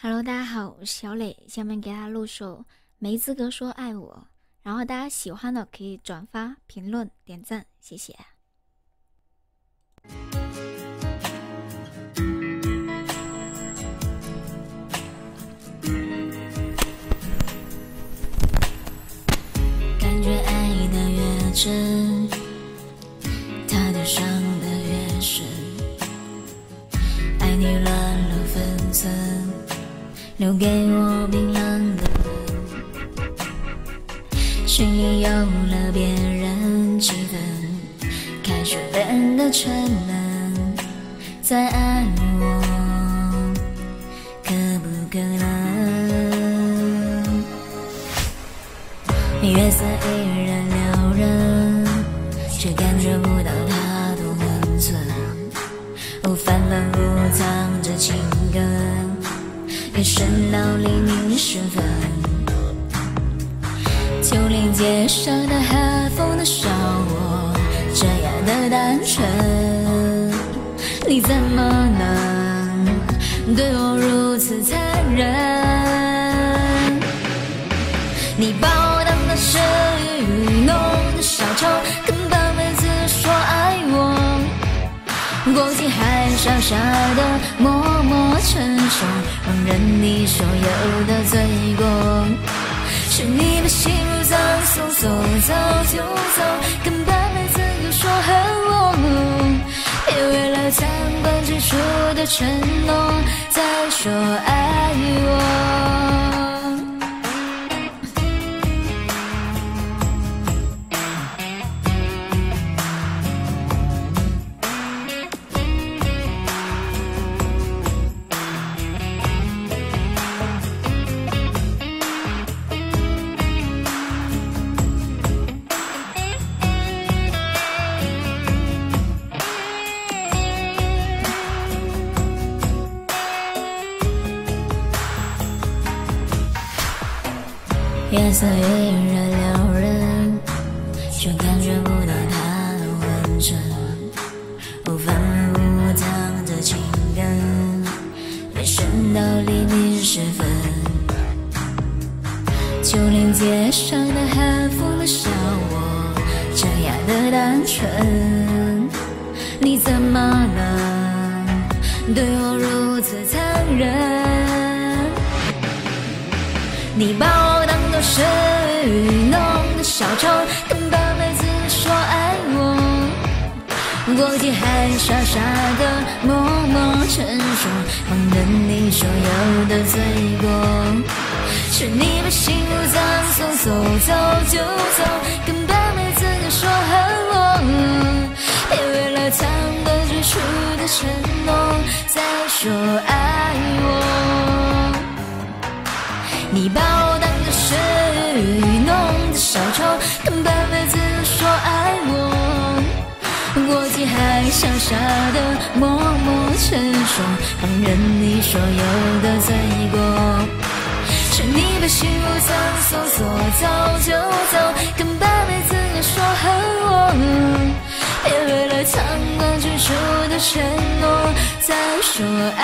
Hello，大家好，我是小磊，下面给大家录首《没资格说爱我》，然后大家喜欢的可以转发、评论、点赞，谢谢。感觉爱的越真，他的伤的越深，留给我冰冷的吻，心里有了别人气氛，开始变得沉闷，再爱我可不可能？月色依然撩人，却感觉不到它多温存。哦，反反复藏着情根，在喧闹黎明时分，就连街上的海风都笑我这样的单纯。你怎么能对我如此残忍？你把我当作是愚弄的小丑，根本没资格说爱我。过节还傻傻的默默承受，放任你所有的罪过。是你的心如葬送，走走就走，根本没资格说恨我。别为了参观最初的承诺，再说爱我。夜色依然撩人，却感觉不到它的温存。我反复藏着情根，夜深到黎明时分，就连街上的寒风都笑我这样的单纯。你怎么能对我如此残忍？你把我我当作是愚弄的小丑，根本没资格说爱我。过节还傻傻的默默承受，放任你所有的罪过。是你把心如葬送，说走就走，根本没资格说恨我。别为了藏得最初的承诺，再说爱你还傻傻的默默承受，放任你所有的罪过。是你把心如葬送，说走就走，根本没资格说恨我。别为了贪官最初的承诺，再说爱